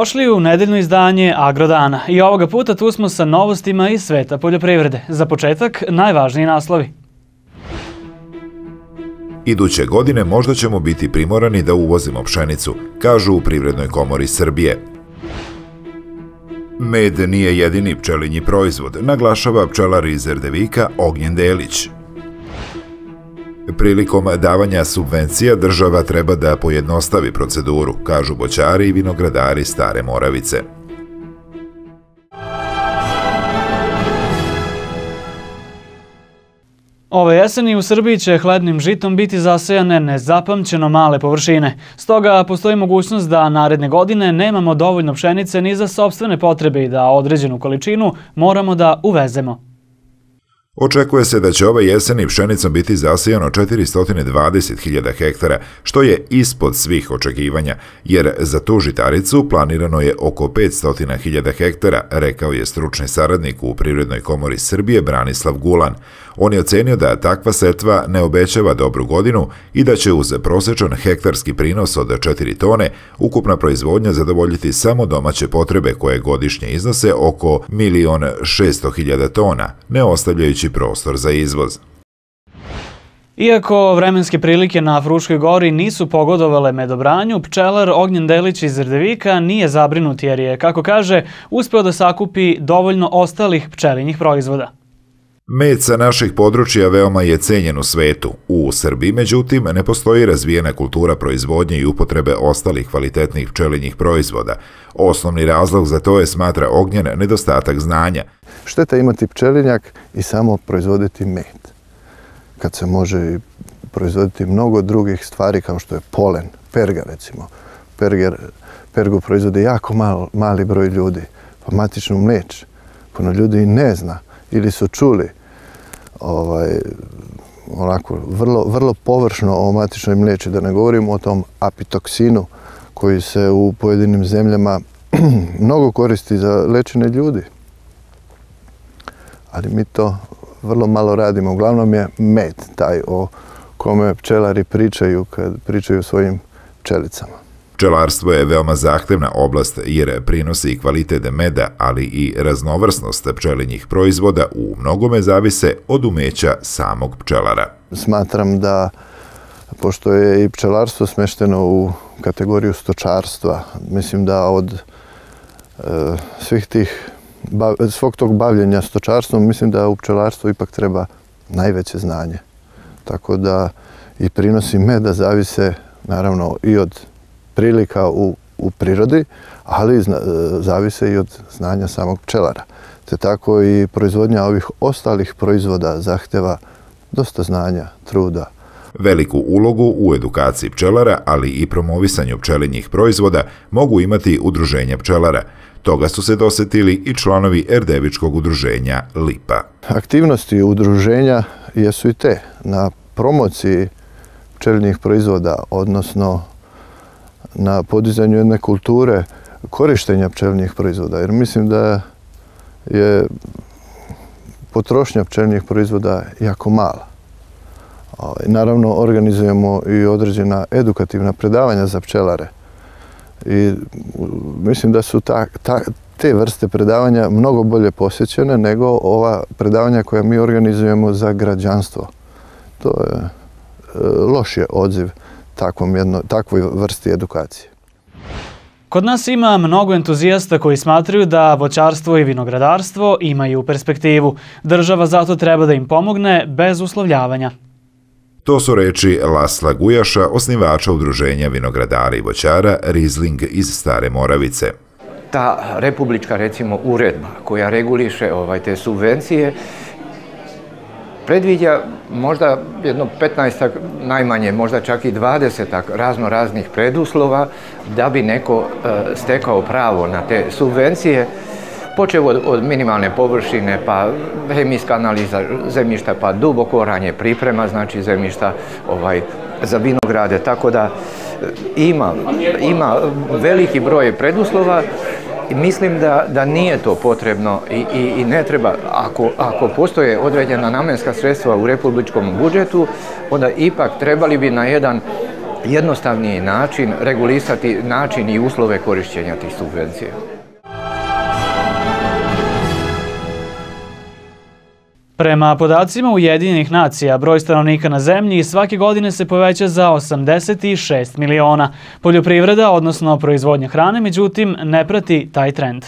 Dobrodošli u nedeljno izdanje Agrodana i ovoga puta tu smo sa novostima iz sveta poljoprivrede. Za početak, najvažniji naslovi. Iduće godine možda ćemo biti primorani da uvozimo pšenicu, kažu u Privrednoj komori Srbije. Med nije jedini pčelinji proizvod, naglašava pčelar iz Erdevika Ognjen Delić. Prilikom davanja subvencija država treba da pojednostavi proceduru, kažu boćari i vinogradari Stare Moravice. Ove jeseni u Srbiji će hlednim žitom biti zasejane nezapamćeno male površine. Stoga postoji mogućnost da naredne godine nemamo dovoljno pšenice ni za sobstvene potrebe i da određenu količinu moramo da uvezemo. Očekuje se da će ove jeseni pšenicom biti zasijano 420.000 hektara, što je ispod svih očekivanja, jer za tu žitaricu planirano je oko 500.000 hektara, rekao je stručni saradnik u Privrednoj komori Srbije Branislav Gulan. On je ocenio da takva setva ne obećava dobru godinu i da će uz prosečan hektarski prinos od 4 tone ukupna proizvodnja zadovoljiti samo domaće potrebe koje godišnje iznose oko 1.600.000 tona, ne ostavljajući prostor za izvoz. Iako vremenske prilike na Fruškoj gori nisu pogodovale medobranju, pčelar Ognjen Delić iz Rdevika nije zabrinut jer je, kako kaže, uspeo da sakupi dovoljno ostalih pčelinjih proizvoda. Med sa naših područja veoma je cenjen u svetu. U Srbiji, međutim, ne postoji razvijena kultura proizvodnje i upotrebe ostalih kvalitetnih pčelinjih proizvoda. Osnovni razlog za to je, smatra Ognjen, nedostatak znanja. Šteta imati pčelinjak i samo proizvoditi med. Kad se može proizvoditi mnogo drugih stvari kao što je polen, perga recimo. Perger, pergu proizvode jako mal, mali broj ljudi, pa matičnu mleč. Puno ljudi ne zna ili su čuli ovaj, onako vrlo, vrlo površno o matičnoj mliječi, da ne govorimo o tom apitoksinu koji se u pojedinim zemljama mnogo koristi za lečenje ljudi. Ali mi to vrlo malo radimo. Uglavnom je med taj o kome pčelari pričaju kad pričaju svojim pčelicama. Pčelarstvo je veoma zahtevna oblast jer prinosi i kvalitet meda, ali i raznovrsnost pčelinjih proizvoda u mnogome zavise od umeća samog pčelara. Smatram da, pošto je i pčelarstvo smešteno u kategoriju stočarstva, mislim da od e, svih tih, svog tog bavljenja stočarstvom, mislim da u pčelarstvu ipak treba najveće znanje. Tako da i prinosi meda zavise naravno i od prilika u, u prirodi, ali zna, zavise i od znanja samog pčelara. Te tako i proizvodnja ovih ostalih proizvoda zahteva dosta znanja, truda. Veliku ulogu u edukaciji pčelara, ali i promovisanju pčelinjih proizvoda mogu imati udruženja pčelara. Toga su se dosetili i članovi Erdevičkog udruženja LIPA. Aktivnosti udruženja jesu i te na promociji pčelinjih proizvoda, odnosno na podizanju jedne kulture korištenja pčelnih proizvoda. Jer mislim da je potrošnja pčelnih proizvoda jako mala. Ovaj, naravno, organizujemo i određena edukativna predavanja za pčelare. I mislim da su ta, ta, te vrste predavanja mnogo bolje posjećene nego ova predavanja koja mi organizujemo za građanstvo. To je e, loš je odziv takvom jedno, takvoj vrsti edukacije. Kod nas ima mnogo entuzijasta koji smatraju da voćarstvo i vinogradarstvo imaju perspektivu. Država zato treba da im pomogne bez uslovljavanja. To su reči Lasla Gujaša, osnivača udruženja vinogradara i voćara Rizling iz Stare Moravice. Ta republička, recimo, uredba koja reguliše ovaj, te subvencije predviđa možda jedno 15 najmanje, možda čak i 20 razno raznih preduslova da bi neko e, stekao pravo na te subvencije počeo od, od minimalne površine, pa hemijska analiza zemljišta, pa duboko oranje priprema, znači zemljišta ovaj, za vinograde, tako da e, ima, ima veliki broj preduslova mislim da, da nije to potrebno i, i, i ne treba, ako, ako postoje određena namenska sredstva u republičkom budžetu, onda ipak trebali bi na jedan jednostavniji način regulisati način i uslove korišćenja tih subvencija. Prema podacima Ujedinjenih nacija, broj stanovnika na zemlji svake godine se poveća za 86 miliona. Poljoprivreda, odnosno proizvodnja hrane, međutim, ne prati taj trend.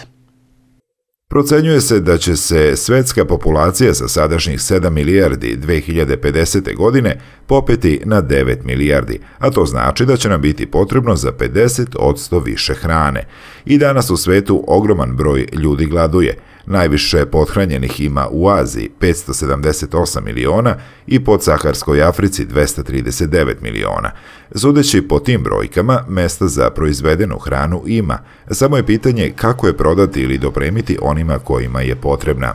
Procenjuje se da će se svetska populacija sa sadašnjih 7 milijardi 2050. godine popeti na 9 milijardi, a to znači da će nam biti potrebno za 50 odsto više hrane. I danas u svetu ogroman broj ljudi gladuje – Najviše pothranjenih ima u Aziji 578 miliona i pod Saharskoj Africi 239 miliona. Sudeći po tim brojkama, mesta za proizvedenu hranu ima, samo je pitanje kako je prodati ili dopremiti onima kojima je potrebna.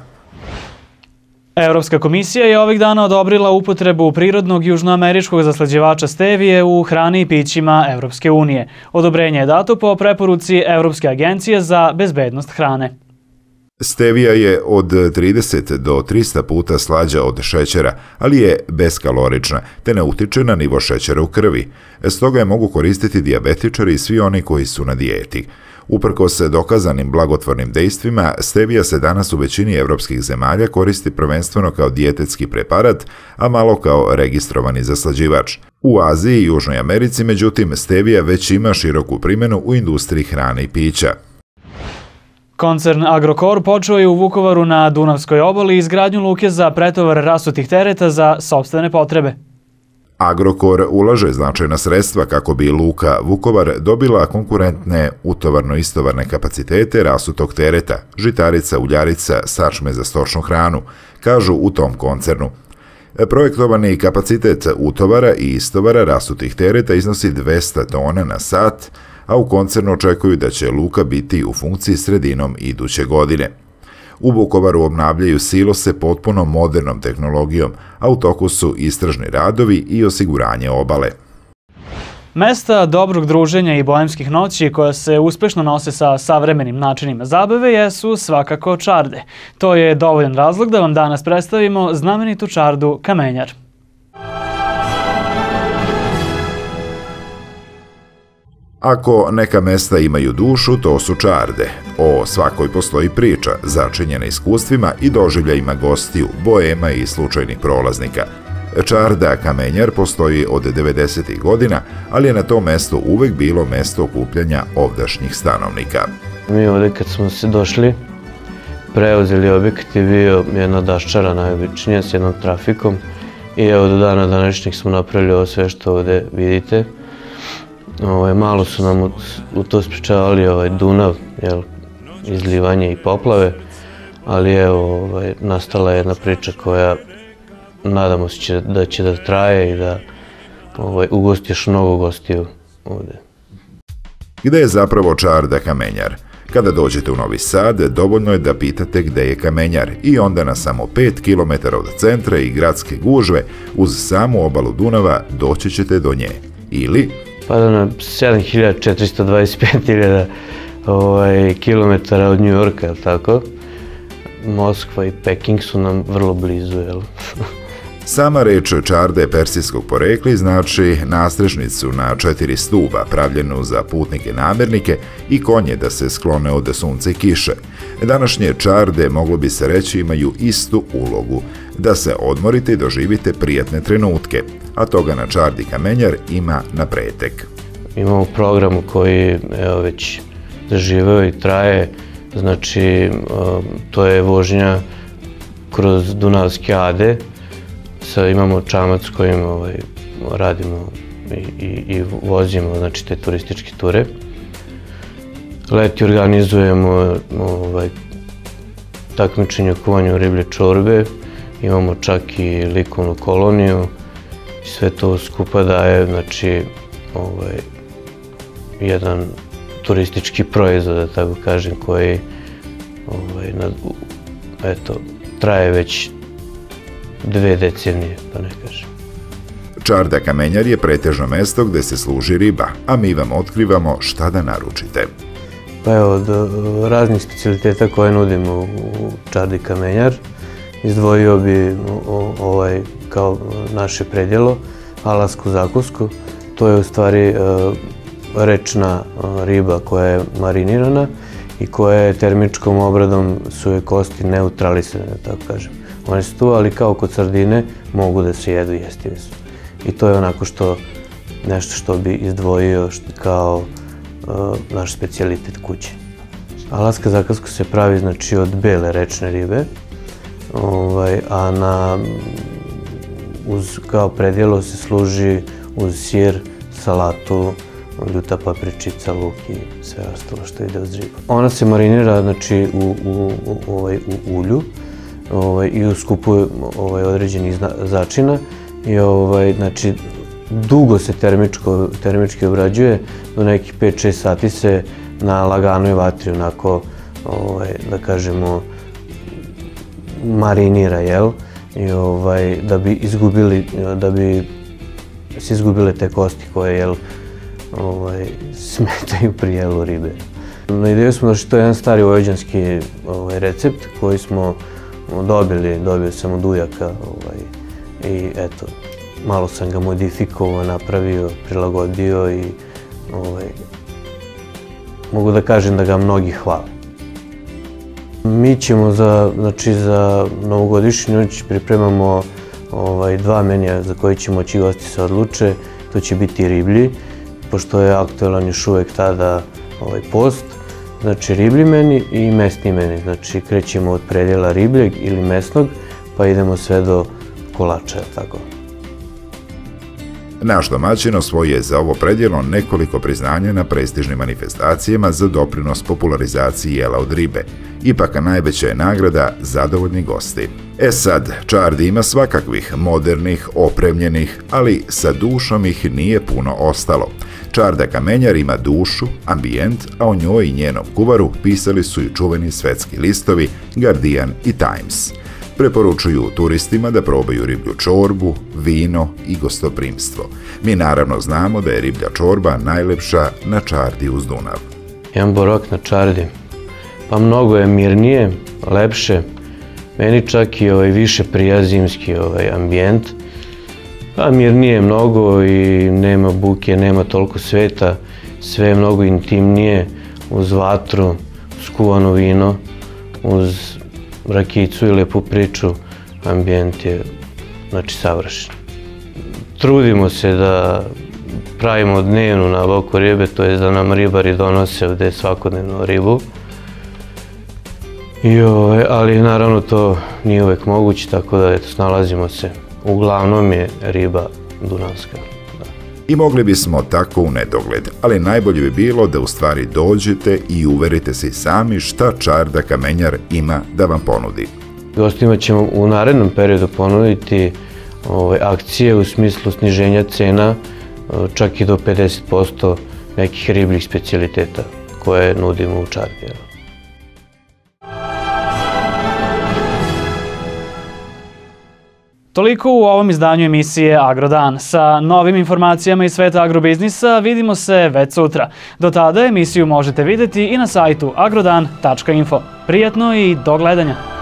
Evropska komisija je ovih dana odobrila upotrebu prirodnog južnoameričkog zaslađivača stevije u hrani i pićima Evropske unije. Odobrenje je dato po preporuci Evropske agencije za bezbednost hrane. Stevija je od 30 do 300 puta slađa od šećera, ali je beskalorična, te ne utiče na nivo šećera u krvi. Stoga je mogu koristiti diabetičari i svi oni koji su na dijeti. Uprko se dokazanim blagotvornim dejstvima, stevija se danas u većini evropskih zemalja koristi prvenstveno kao dijetetski preparat, a malo kao registrovani zaslađivač. U Aziji i Južnoj Americi, međutim, stevija već ima široku primjenu u industriji hrane i pića. Koncern Agrokor počeo je u Vukovaru na Dunavskoj obali izgradnju luke za pretovar rasutih tereta za sobstvene potrebe. Agrokor ulaže značajna sredstva kako bi Luka Vukovar dobila konkurentne utovarno-istovarne kapacitete rasutog tereta, žitarica, uljarica, sačme za stočnu hranu, kažu u tom koncernu. Projektovani kapacitet utovara i istovara rasutih tereta iznosi 200 tona na sat, a u koncernu očekuju da će luka biti u funkciji sredinom iduće godine. U Vukovaru obnavljaju silose potpuno modernom tehnologijom, a u toku su istražni radovi i osiguranje obale. Mesta dobrog druženja i bojemskih noći koja se uspešno nose sa savremenim načinima zabave jesu svakako čarde. To je dovoljan razlog da vam danas predstavimo znamenitu čardu Kamenjar. Ako neka mesta imaju dušu, to su čarde. O svakoj postoji priča, začinjena iskustvima i doživljajima gostiju, boema i slučajnih prolaznika. Čarda Kamenjar postoji od 90. godina, ali je na tom mestu uvek bilo mesto okupljanja ovdašnjih stanovnika. Mi ovde kad smo se došli, preuzeli objekt je bio jedna daščara najobičnija s jednom trafikom i evo do dana današnjeg smo napravili ovo sve što ovde vidite. Ovaj, malo su nam u, u to spričavali ovaj, Dunav, jel, izlivanje i poplave, ali evo, ovaj, nastala je jedna priča koja nadamo se će, da će da traje i da ovaj, ugostiš mnogo gostiju ovde. Gde je zapravo Čarda Kamenjar? Kada dođete u Novi Sad, dovoljno je da pitate gde je Kamenjar i onda na samo 5 km od centra i gradske gužve uz samu obalu Dunava doći ćete do nje. Ili pada na 7425.000 ovaj, kilometara od New Yorka, je tako? Moskva i Peking su nam vrlo blizu, jel? Sama reč čarde persijskog porekli znači nastrešnicu na četiri stuba pravljenu za putnike namernike i konje da se sklone od sunca i kiše. Današnje čarde, moglo bi se reći, imaju istu ulogu, da se odmorite i doživite prijatne trenutke, a toga na čardi kamenjar ima na pretek. Imamo program koji evo, već zaživeo i traje, znači um, to je vožnja kroz Dunavske ade, sa, imamo čamac kojim ovaj, radimo i, i, i vozimo znači, te turističke ture. Leti organizujemo ovaj, takmičenje u kuvanju riblje čorbe, imamo čak i likovnu koloniju sve to skupa daje znači, ovaj, jedan turistički proizvod, da tako kažem, koji ovaj, na, eto, traje već dve decenije, da ne kažem. Čarda Kamenjar je pretežno mesto gde se služi riba, a mi vam otkrivamo šta da naručite. Pa evo, od raznih specialiteta koje nudimo u Čardi Kamenjar, izdvojio bi ovaj kao naše predjelo, alasku zakusku. to je u stvari rečna riba koja je marinirana i koja je termičkom obradom su je kosti neutralisane, da tako kažem. One su tu, ali kao kod sardine mogu da se jedu, jestive su. I to je onako što, nešto što bi izdvojio što, kao uh, naš specijalitet kuće. Alaska zakasko se pravi znači od bele rečne ribe, ovaj, a na, uz, kao predjelo se služi uz sir, salatu, ljuta papričica, luk i sve ostalo što ide uz ribu. Ona se marinira znači, u, u, ovaj, u ulju ovaj, i u skupu ovaj, određenih začina i ovaj, znači, dugo se termičko, termički obrađuje, do nekih 5-6 sati se na laganoj vatri onako, ovaj, da kažemo, marinira, jel? I ovaj, da bi izgubili, da bi se izgubile te kosti koje, jel, ovaj, smetaju pri jelu ribe. Na ideju smo da što je jedan stari vojvođanski ovaj, recept koji smo dobili, dobio sam od ujaka ovaj, i eto, malo sam ga modifikovao, napravio, prilagodio i ovaj, mogu da kažem da ga mnogi hvale. Mi ćemo za, znači, za novogodišnju noć pripremamo ovaj, dva menija za koje će moći gosti se odluče. To će biti riblji, pošto je aktuelan još uvek tada ovaj, post. Znači riblji meni i mesni meni. Znači krećemo od predjela ribljeg ili mesnog pa idemo sve do kolača, tako. Naš domaćin osvojio je za ovo predjelo nekoliko priznanja na prestižnim manifestacijama za doprinos popularizaciji jela od ribe. Ipak najveća je nagrada zadovoljni gosti. E sad, Čardi ima svakakvih, modernih, opremljenih, ali sa dušom ih nije puno ostalo. Čarda Kamenjar ima dušu, ambijent, a o njoj i njenom kuvaru pisali su i čuveni svetski listovi Guardian i Times – preporučuju turistima da probaju riblju čorbu, vino i gostoprimstvo. Mi naravno znamo da je riblja čorba najlepša na čardi uz Dunav. Jedan borok na čardi. Pa mnogo je mirnije, lepše. Meni čak i ovaj više prija zimski ovaj ambijent. Pa mirnije mnogo i nema buke, nema toliko sveta. Sve je mnogo intimnije uz vatru, skuvano vino, uz rakicu i lepu priču, ambijent je znači, savršen. Trudimo se da pravimo dnevnu nabavku ribe, to je da nam ribari donose ovde svakodnevno ribu. I, ovaj, ali naravno to nije uvek moguće, tako da eto, snalazimo se. Uglavnom je riba dunavska i mogli bismo tako u nedogled, ali najbolje bi bilo da u stvari dođete i uverite se sami šta Čarda Kamenjar ima da vam ponudi. Gostima ćemo u narednom periodu ponuditi ove, akcije u smislu sniženja cena čak i do 50% nekih ribljih specialiteta koje nudimo u Čardi. Toliko u ovom izdanju emisije Agrodan. Sa novim informacijama iz sveta agrobiznisa vidimo se već sutra. Do tada emisiju možete videti i na sajtu agrodan.info. Prijatno i do gledanja!